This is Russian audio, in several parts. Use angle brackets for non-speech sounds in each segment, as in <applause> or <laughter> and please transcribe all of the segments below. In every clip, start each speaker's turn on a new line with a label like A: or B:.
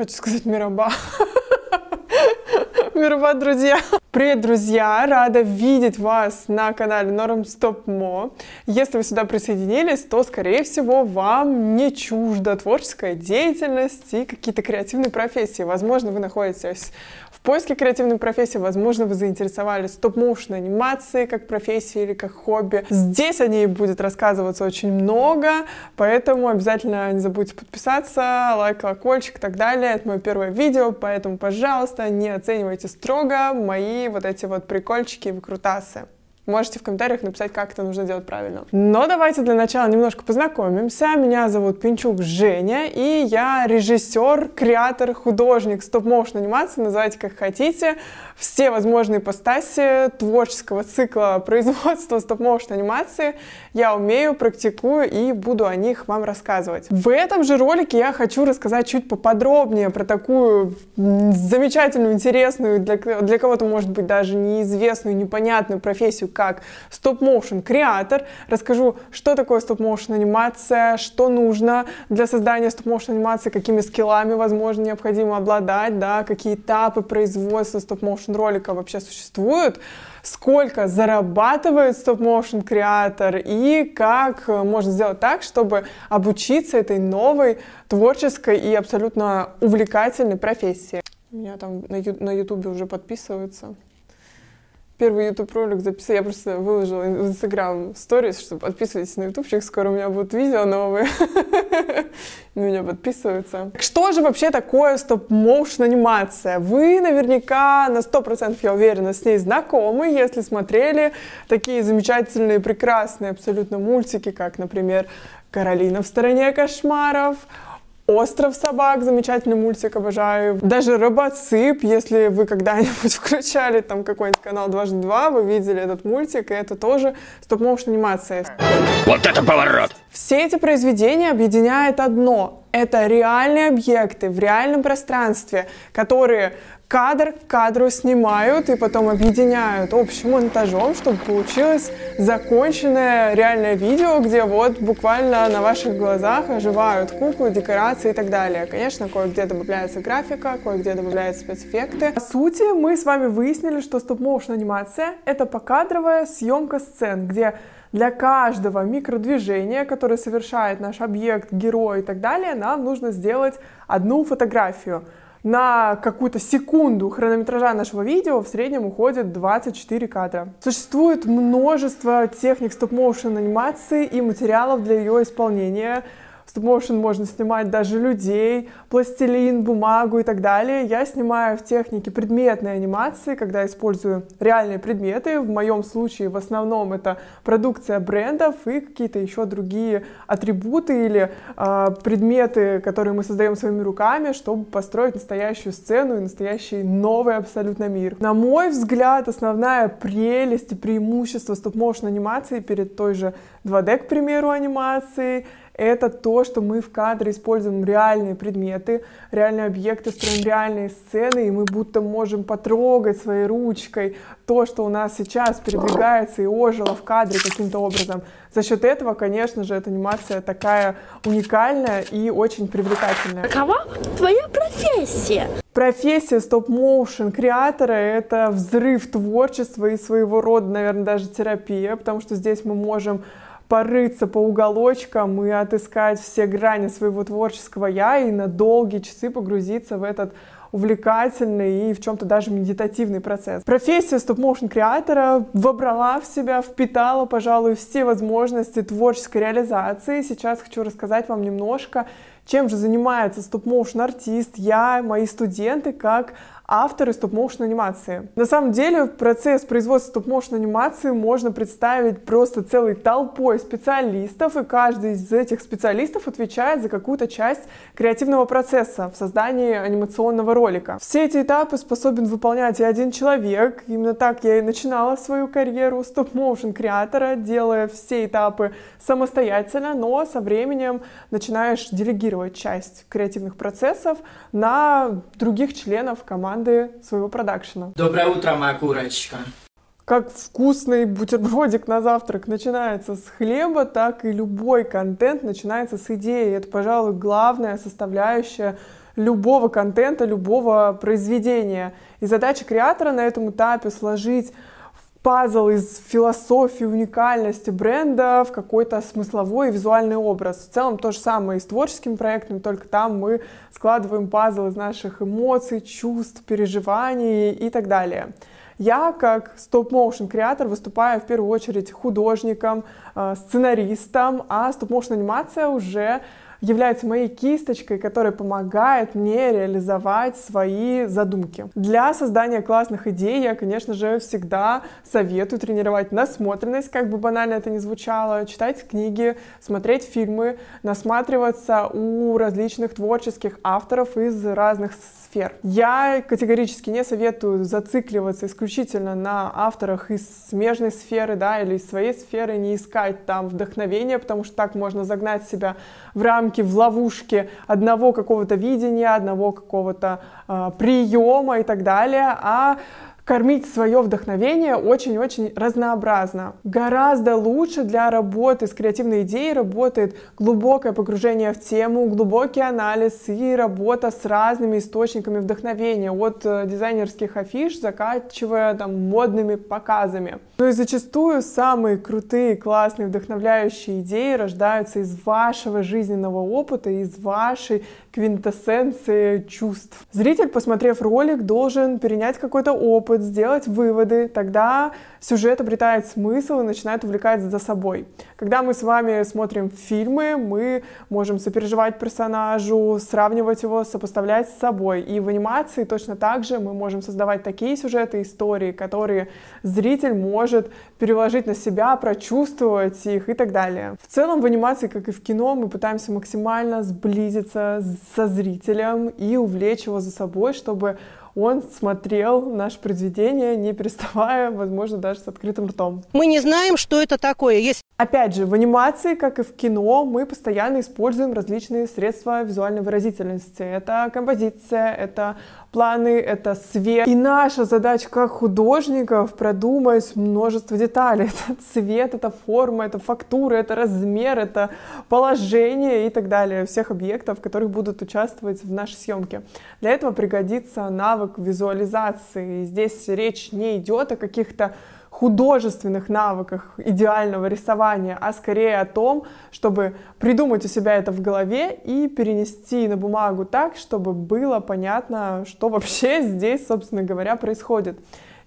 A: Хочу сказать мираба. Мирба, друзья! Привет, друзья! Рада видеть вас на канале Норм Стоп Мо. Если вы сюда присоединились, то, скорее всего, вам не чужда творческая деятельность и какие-то креативные профессии. Возможно, вы находитесь в поиске креативной профессии, возможно, вы заинтересовались стоп-моушен анимацией как профессией или как хобби. Здесь о ней будет рассказываться очень много, поэтому обязательно не забудьте подписаться, лайк, колокольчик и так далее. Это мое первое видео, поэтому, пожалуйста, не оценивайте строго мои вот эти вот прикольчики и выкрутасы. Можете в комментариях написать, как это нужно делать правильно. Но давайте для начала немножко познакомимся. Меня зовут Пинчук Женя, и я режиссер, креатор, художник стоп-моушен анимации, называйте как хотите. Все возможные постаси творческого цикла <laughs> производства стоп-моушен анимации я умею, практикую и буду о них вам рассказывать. В этом же ролике я хочу рассказать чуть поподробнее про такую замечательную, интересную, для, для кого-то, может быть, даже неизвестную, непонятную профессию, как стоп-моушен креатор. Расскажу, что такое стоп-моушен анимация, что нужно для создания стоп-моушен анимации, какими скиллами, возможно, необходимо обладать, да, какие этапы производства стоп-моушен ролика вообще существуют, сколько зарабатывает стоп-моушен креатор и как можно сделать так, чтобы обучиться этой новой творческой и абсолютно увлекательной профессии. Меня там на ютубе уже подписываются первый YouTube ролик записал, я просто выложила в Instagram сторис, что подписывайтесь на ютубчик, скоро у меня будут видео новые. <laughs> На меня подписываются. Что же вообще такое стоп-моушен анимация? Вы наверняка на 100% я уверена с ней знакомы, если смотрели такие замечательные, прекрасные абсолютно мультики, как, например, «Каролина в стороне кошмаров», Остров собак, замечательный мультик, обожаю. Даже Робоцып, если вы когда-нибудь <laughs> включали там какой-нибудь канал дважды два, вы видели этот мультик, и это тоже стоп-моушен анимация.
B: Вот это поворот!
A: Все эти произведения объединяет одно. Это реальные объекты в реальном пространстве, которые кадр к кадру снимают и потом объединяют общим монтажом, чтобы получилось законченное реальное видео, где вот буквально на ваших глазах оживают куклы, декорации и так далее. Конечно, кое-где добавляется графика, кое-где добавляются спецэффекты. По сути, мы с вами выяснили, что стоп-моушен анимация — это покадровая съемка сцен, где для каждого микродвижения, которое совершает наш объект, герой и так далее, нам нужно сделать одну фотографию — на какую-то секунду хронометража нашего видео в среднем уходит 24 кадра. Существует множество техник стоп-моушен анимации и материалов для ее исполнения стоп-моушен можно снимать даже людей, пластилин, бумагу и так далее. Я снимаю в технике предметной анимации, когда использую реальные предметы. В моем случае в основном это продукция брендов и какие-то еще другие атрибуты или э, предметы, которые мы создаем своими руками, чтобы построить настоящую сцену и настоящий новый абсолютно мир. На мой взгляд, основная прелесть и преимущество стоп-моушен анимации перед той же 2D, к примеру, анимацией, это то, что мы в кадре используем реальные предметы, реальные объекты, строим реальные сцены, и мы будто можем потрогать своей ручкой то, что у нас сейчас передвигается и ожило в кадре каким-то образом. За счет этого, конечно же, эта анимация такая уникальная и очень привлекательная.
C: Какова твоя профессия?
A: Профессия стоп-моушен креатора — это взрыв творчества и своего рода, наверное, даже терапия, потому что здесь мы можем порыться по уголочкам и отыскать все грани своего творческого я и на долгие часы погрузиться в этот увлекательный и в чем-то даже медитативный процесс. Профессия стоп-моушен креатора вобрала в себя, впитала, пожалуй, все возможности творческой реализации. Сейчас хочу рассказать вам немножко, чем же занимается стоп-моушен артист, я, мои студенты, как авторы стоп-моушен анимации. На самом деле процесс производства стоп-моушен анимации можно представить просто целой толпой специалистов, и каждый из этих специалистов отвечает за какую-то часть креативного процесса в создании анимационного ролика. Все эти этапы способен выполнять и один человек. Именно так я и начинала свою карьеру стоп-моушен креатора, делая все этапы самостоятельно, но со временем начинаешь делегировать часть креативных процессов на других членов команды команды своего продакшена.
D: Доброе утро, моя курочка.
A: Как вкусный бутербродик на завтрак начинается с хлеба, так и любой контент начинается с идеи. Это, пожалуй, главная составляющая любого контента, любого произведения. И задача креатора на этом этапе сложить пазл из философии, уникальности бренда в какой-то смысловой и визуальный образ. В целом то же самое и с творческими проектами, только там мы складываем пазл из наших эмоций, чувств, переживаний и так далее. Я, как стоп-моушен креатор, выступаю в первую очередь художником, э, сценаристом, а стоп-моушен анимация уже является моей кисточкой, которая помогает мне реализовать свои задумки. Для создания классных идей я, конечно же, всегда советую тренировать насмотренность, как бы банально это ни звучало, читать книги, смотреть фильмы, насматриваться у различных творческих авторов из разных сфер. Я категорически не советую зацикливаться исключительно на авторах из смежной сферы, да, или из своей сферы, не искать там вдохновения, потому что так можно загнать себя в рамки, в ловушки одного какого-то видения, одного какого-то э, приема и так далее, а кормить свое вдохновение очень-очень разнообразно. Гораздо лучше для работы с креативной идеей работает глубокое погружение в тему, глубокий анализ и работа с разными источниками вдохновения, от э, дизайнерских афиш, заканчивая там модными показами. Ну и зачастую самые крутые, классные, вдохновляющие идеи рождаются из вашего жизненного опыта, из вашей квинтэссенции чувств. Зритель, посмотрев ролик, должен перенять какой-то опыт, опыт, сделать выводы, тогда сюжет обретает смысл и начинает увлекать за собой. Когда мы с вами смотрим фильмы, мы можем сопереживать персонажу, сравнивать его, сопоставлять с собой. И в анимации точно так же мы можем создавать такие сюжеты, истории, которые зритель может переложить на себя, прочувствовать их и так далее. В целом в анимации, как и в кино, мы пытаемся максимально сблизиться со зрителем и увлечь его за собой, чтобы он смотрел наше произведение, не переставая, возможно, даже с открытым ртом.
D: Мы не знаем, что это такое. Есть
A: Опять же, в анимации, как и в кино, мы постоянно используем различные средства визуальной выразительности. Это композиция, это планы, это свет. И наша задача как художников продумать множество деталей. <laughs> Это цвет, это форма, это фактура, это размер, это положение и так далее всех объектов, которые будут участвовать в нашей съемке. Для этого пригодится навык визуализации. Здесь речь не идет о каких-то художественных навыках идеального рисования, а скорее о том, чтобы придумать у себя это в голове и перенести на бумагу так, чтобы было понятно, что вообще <laughs> здесь, собственно говоря, происходит.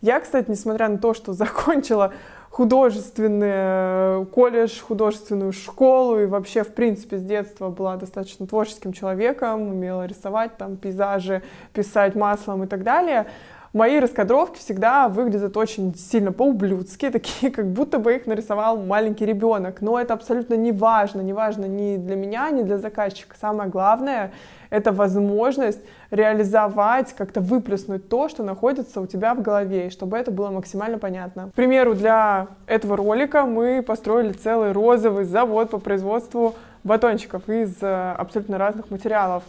A: Я, кстати, несмотря на то, что закончила художественный э, колледж, художественную школу и вообще, в принципе, с детства была достаточно творческим человеком, умела рисовать там пейзажи, писать маслом и так далее мои раскадровки всегда выглядят очень сильно по-ублюдски, <laughs> такие, как будто бы их нарисовал маленький ребенок. Но это абсолютно не важно, не важно ни для меня, ни для заказчика. Самое главное — это возможность реализовать, как-то выплеснуть то, что находится у тебя в голове, и чтобы это было максимально понятно. К примеру, для этого ролика мы построили целый розовый завод по производству батончиков из э, абсолютно разных материалов.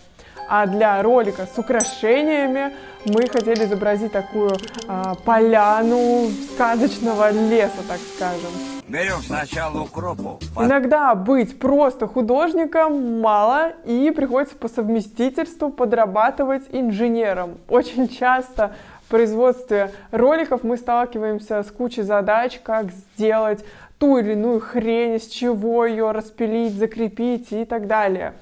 A: А для ролика с украшениями мы хотели изобразить такую а, поляну сказочного леса, так скажем.
B: Берем сначала укропу.
A: Иногда быть просто художником мало, и приходится по совместительству подрабатывать инженером. Очень часто в производстве роликов мы сталкиваемся с кучей задач, как сделать ту или иную хрень, из чего ее распилить, закрепить и так далее.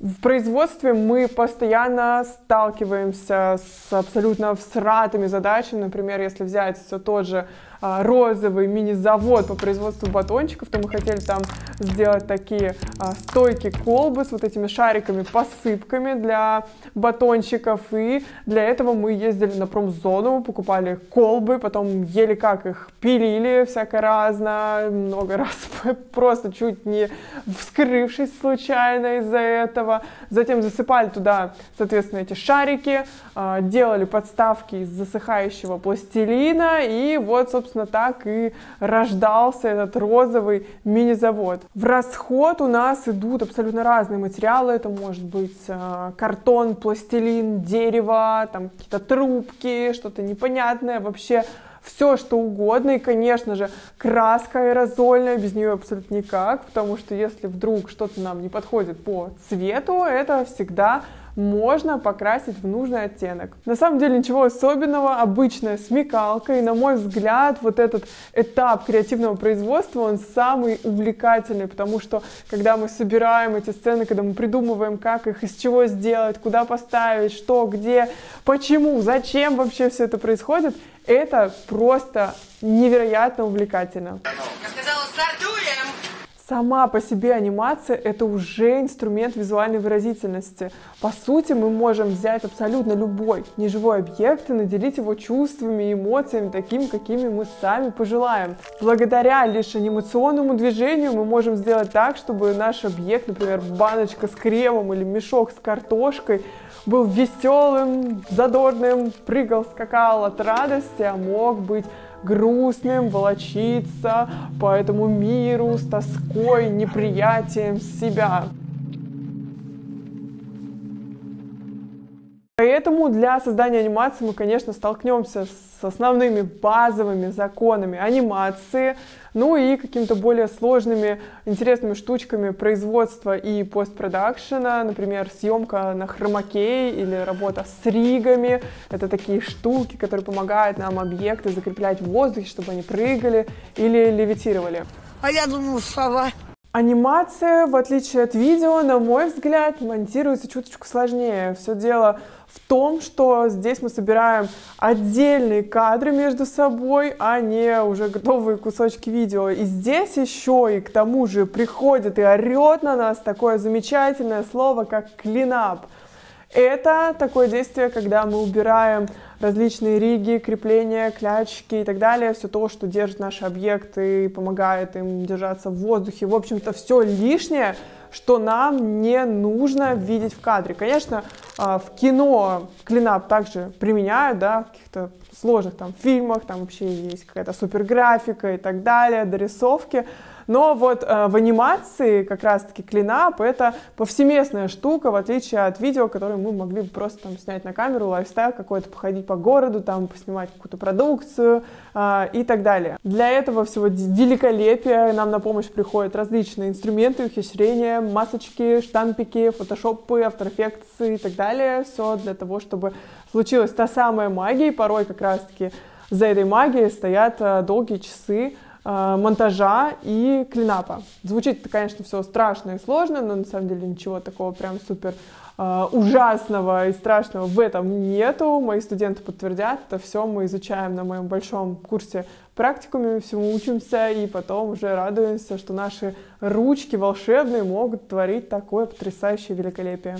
A: В производстве мы постоянно сталкиваемся с абсолютно всратыми задачами. Например, если взять все тот же а, розовый мини-завод по производству батончиков, то мы хотели там сделать такие а, стойки колбы с вот этими шариками, посыпками для батончиков. И для этого мы ездили на промзону, покупали колбы, потом еле как их пилили всякое разное, много раз <laughs> просто чуть не вскрывшись случайно из-за этого. Затем засыпали туда, соответственно, эти шарики, а, делали подставки из засыхающего пластилина и вот, собственно, так и рождался этот розовый мини-завод. В расход у нас идут абсолютно разные материалы. Это может быть э, картон, пластилин, дерево, там какие-то трубки, что-то непонятное. Вообще все, что угодно. И, конечно же, краска аэрозольная, без нее абсолютно никак, потому что если вдруг что-то нам не подходит по цвету, это всегда можно покрасить в нужный оттенок. На самом деле ничего особенного, обычная смекалка, и на мой взгляд вот этот этап креативного производства, он самый увлекательный, потому что когда мы собираем эти сцены, когда мы придумываем, как их, из чего сделать, куда поставить, что, где, почему, зачем вообще все это происходит, это просто невероятно увлекательно. Сама по себе анимация — это уже инструмент визуальной выразительности. По сути, мы можем взять абсолютно любой неживой объект и наделить его чувствами и эмоциями такими, какими мы сами пожелаем. Благодаря лишь анимационному движению мы можем сделать так, чтобы наш объект, например, баночка с кремом или мешок с картошкой, был веселым, задорным, прыгал, скакал от радости, а мог быть грустным, волочиться по этому миру с тоской, неприятием себя. Поэтому для создания анимации мы, конечно, столкнемся с основными базовыми законами анимации, ну и какими-то более сложными, интересными штучками производства и постпродакшена, например, съемка на хромакей или работа с ригами. Это такие штуки, которые помогают нам объекты закреплять в воздухе, чтобы они прыгали или левитировали.
D: А я думаю, сова.
A: Анимация, в отличие от видео, на мой взгляд, монтируется чуточку сложнее. Все дело в том, что здесь мы собираем отдельные кадры между собой, а не уже готовые кусочки видео. И здесь еще и к тому же приходит и орет на нас такое замечательное слово, как клинап. Это такое действие, когда мы убираем различные риги, крепления, клячки и так далее, все то, что держит наши объекты и помогает им держаться в воздухе. В общем-то, все лишнее, что нам не нужно видеть в кадре. Конечно, а, в кино клинап также применяют, да, в каких-то сложных там фильмах, там вообще есть какая-то суперграфика и так далее, дорисовки, но вот э, в анимации как раз-таки клинап — это повсеместная штука, в отличие от видео, которое мы могли бы просто там снять на камеру, лайфстайл какой-то, походить по городу, там поснимать какую-то продукцию э, и так далее. Для этого всего великолепия нам на помощь приходят различные инструменты, ухищрения, масочки, штампики, фотошопы, After Effects и так далее. Все для того, чтобы случилась та самая магия, и порой как раз-таки за этой магией стоят э, долгие часы монтажа и клинапа. Звучит конечно, все страшно и сложно, но на самом деле ничего такого прям супер э, ужасного и страшного в этом нету. Мои студенты подтвердят, это все мы изучаем на моем большом курсе практикуме, всему учимся и потом уже радуемся, что наши ручки волшебные могут творить такое потрясающее великолепие.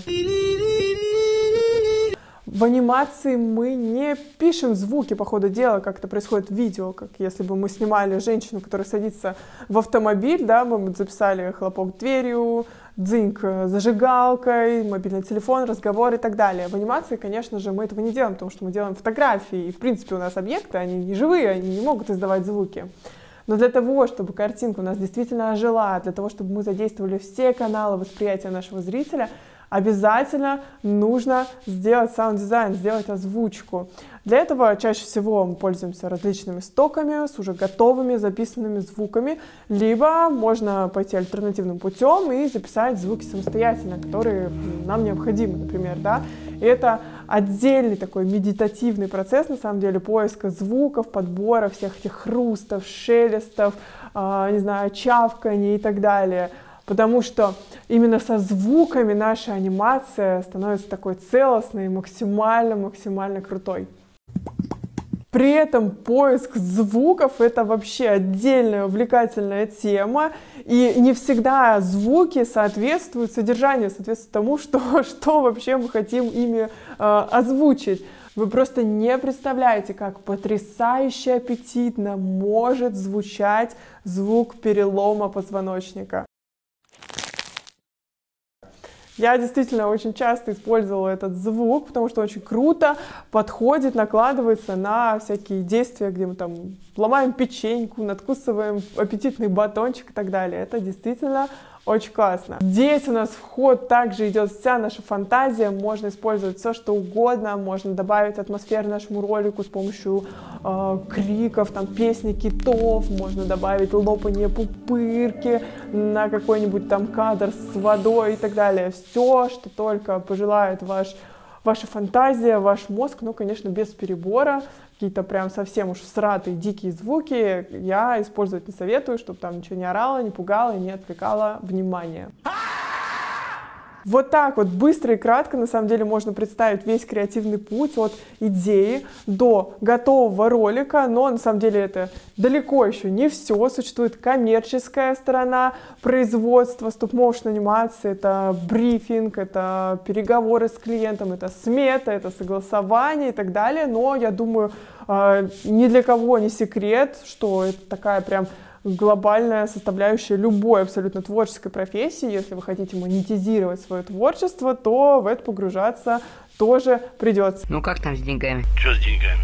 A: В анимации мы не пишем звуки по ходу дела, как это происходит в видео, как если бы мы снимали женщину, которая садится в автомобиль, да, мы бы записали хлопок дверью, дзиньк зажигалкой, мобильный телефон, разговор и так далее. В анимации, конечно же, мы этого не делаем, потому что мы делаем фотографии, и, в принципе, у нас объекты, они не живые, они не могут издавать звуки. Но для того, чтобы картинка у нас действительно ожила, для того, чтобы мы задействовали все каналы восприятия нашего зрителя, обязательно нужно сделать саунд-дизайн, сделать озвучку. Для этого чаще всего мы пользуемся различными стоками с уже готовыми записанными звуками, либо можно пойти альтернативным путем и записать звуки самостоятельно, которые нам необходимы, например, да. И это отдельный такой медитативный процесс, на самом деле, поиска звуков, подбора всех этих хрустов, шелестов, э, не знаю, чавканий и так далее – потому что именно со звуками наша анимация становится такой целостной, максимально-максимально крутой. При этом поиск звуков — это вообще отдельная увлекательная тема, и не всегда звуки соответствуют содержанию, соответствуют тому, <laughs> что, что вообще мы хотим ими э, озвучить. Вы просто не представляете, как потрясающе аппетитно может звучать звук перелома позвоночника. Я действительно очень часто использовала этот звук, потому что очень круто подходит, накладывается на всякие действия, где мы там ломаем печеньку, надкусываем аппетитный батончик и так далее. Это действительно Очень классно. Здесь у нас вход также идет вся наша фантазия, можно использовать все, что угодно, можно добавить атмосферу нашему ролику с помощью э, криков, там, песни китов, можно добавить лопание пупырки на какой-нибудь там кадр с водой и так далее. Все, что только пожелает ваш ваша фантазия, ваш мозг, ну, конечно, без перебора, какие-то прям совсем уж сратые, дикие звуки я использовать не советую, чтобы там ничего не орало, не пугало и не отвлекало внимание. Вот так вот быстро и кратко на самом деле можно представить весь креативный путь от идеи до готового ролика, но на самом деле это далеко еще не все. Существует коммерческая сторона производства стоп-моушен анимации, это брифинг, это переговоры с клиентом, это смета, это согласование и так далее. Но я думаю, а, ни для кого не секрет, что это такая прям глобальная составляющая любой абсолютно творческой профессии. Если вы хотите монетизировать свое творчество, то в это погружаться тоже придется.
E: Ну как там с деньгами?
B: Что с деньгами?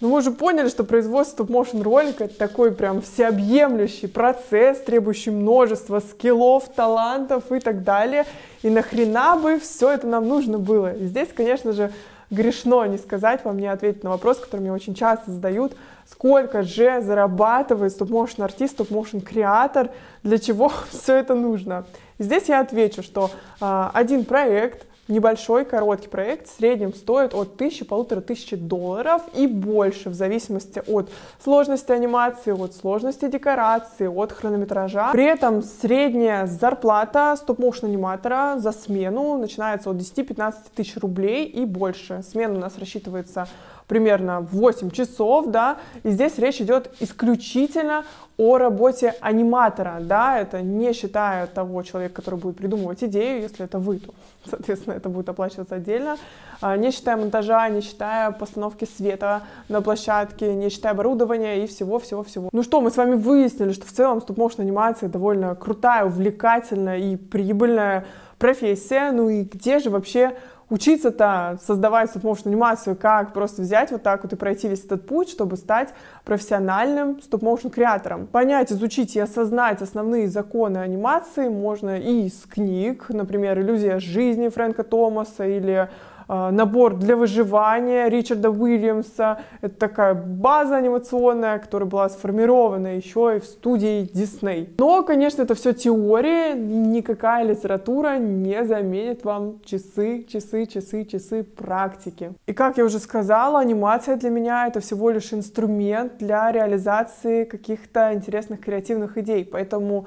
A: Ну, мы уже поняли, что производство motion ролика это такой прям всеобъемлющий процесс, требующий множества скиллов, талантов и так далее. И нахрена бы все это нам нужно было? И здесь, конечно же, грешно не сказать вам, не ответить на вопрос, который мне очень часто задают, сколько же зарабатывает стоп-моушен артист, стоп-моушен креатор, для чего <laughs> все это нужно. Здесь я отвечу, что э, один проект небольшой, короткий проект в среднем стоит от тысячи, полутора тысячи долларов и больше, в зависимости от сложности анимации, от сложности декорации, от хронометража. При этом средняя зарплата стоп-моушен аниматора за смену начинается от 10-15 тысяч рублей и больше. Смена у нас рассчитывается примерно 8 часов, да, и здесь речь идет исключительно о работе аниматора, да, это не считая того человека, который будет придумывать идею, если это вы, то, <laughs> соответственно, это будет оплачиваться отдельно, а, не считая монтажа, не считая постановки света на площадке, не считая оборудования и всего-всего-всего. Ну что, мы с вами выяснили, что в целом стоп-моушен анимация довольно крутая, увлекательная и прибыльная профессия, ну и где же вообще учиться-то создавать стоп-моушен анимацию, как просто взять вот так вот и пройти весь этот путь, чтобы стать профессиональным стоп-моушен креатором. Понять, изучить и осознать основные законы анимации можно и из книг, например, «Иллюзия жизни» Фрэнка Томаса или набор для выживания Ричарда Уильямса. Это такая база анимационная, которая была сформирована еще и в студии Дисней. Но, конечно, это все теория, никакая литература не заменит вам часы, часы, часы, часы практики. И как я уже сказала, анимация для меня это всего лишь инструмент для реализации каких-то интересных креативных идей. Поэтому а,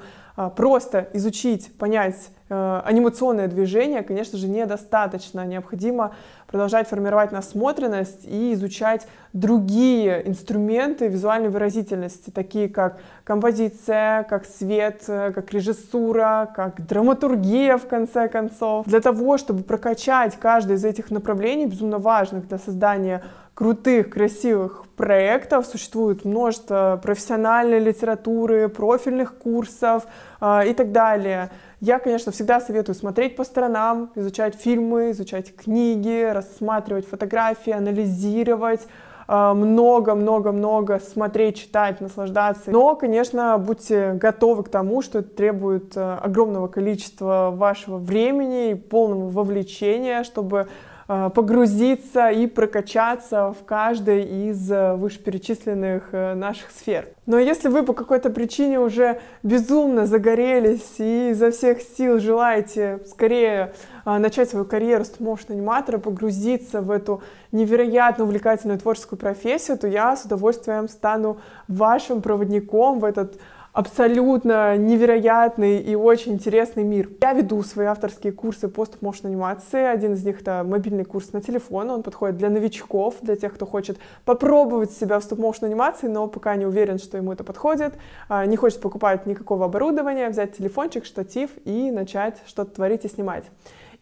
A: просто изучить, понять э, анимационное движение, конечно же, недостаточно. Необходимо продолжать формировать насмотренность и изучать другие инструменты визуальной выразительности, такие как композиция, как свет, э, как режиссура, как драматургия, в конце концов. Для того, чтобы прокачать каждое из этих направлений, безумно важных для создания крутых, красивых проектов, существует множество профессиональной литературы, профильных курсов э, и так далее. Я, конечно, всегда советую смотреть по сторонам, изучать фильмы, изучать книги, рассматривать фотографии, анализировать, много-много-много смотреть, читать, наслаждаться. Но, конечно, будьте готовы к тому, что это требует э, огромного количества вашего времени и полного вовлечения, чтобы погрузиться и прокачаться в каждой из э, вышеперечисленных э, наших сфер. Но если вы по какой-то причине уже безумно загорелись и изо всех сил желаете скорее начать свою карьеру стоп-моушен аниматора, погрузиться в эту невероятно увлекательную творческую профессию, то я с удовольствием стану вашим проводником в этот абсолютно невероятный и очень интересный мир. Я веду свои авторские курсы по стоп-моушен анимации. Один из них это мобильный курс на телефон. Он подходит для новичков, для тех, кто хочет попробовать себя в стоп-моушен анимации, но пока не уверен, что ему это подходит, а, не хочет покупать никакого оборудования, взять телефончик, штатив и начать что-то творить и снимать.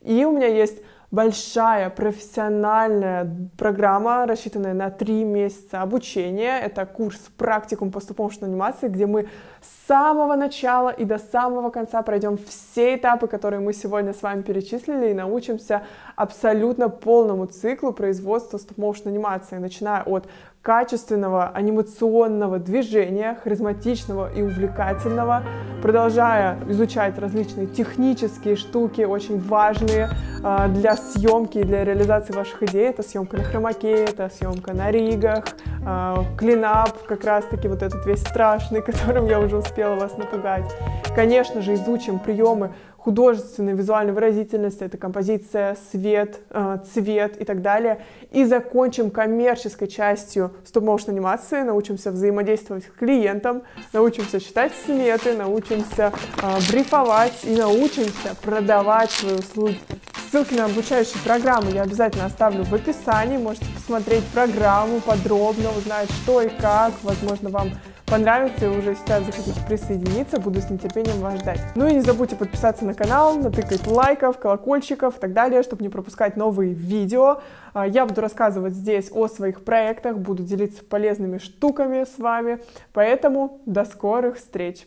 A: И у меня есть большая профессиональная программа, рассчитанная на три месяца обучения. Это курс практикум по стоп-моушен анимации, где мы с самого начала и до самого конца пройдем все этапы, которые мы сегодня с вами перечислили, и научимся абсолютно полному циклу производства стоп-моушен анимации, начиная от качественного анимационного движения, харизматичного и увлекательного, продолжая изучать различные технические штуки, очень важные э, для съемки и для реализации ваших идей. Это съемка на хромаке, это съемка на ригах, э, клинап, как раз-таки вот этот весь страшный, <laughs> которым я уже успела вас напугать. Конечно же, изучим приемы художественной визуальной выразительности, это композиция, свет, э, цвет и так далее. И закончим коммерческой частью стоп-моушен анимации, научимся взаимодействовать с клиентом, научимся считать сметы, научимся э, брифовать и научимся продавать свои услуги. Ссылки на обучающие программы я обязательно оставлю в описании. Можете посмотреть программу подробно, узнать, что и как. Возможно, вам понравится и уже сейчас захотите присоединиться, буду с нетерпением вас ждать. Ну и не забудьте подписаться на канал, натыкать лайков, колокольчиков и так далее, чтобы не пропускать новые видео. А, я буду рассказывать здесь о своих проектах, буду делиться полезными штуками с вами, поэтому до скорых встреч!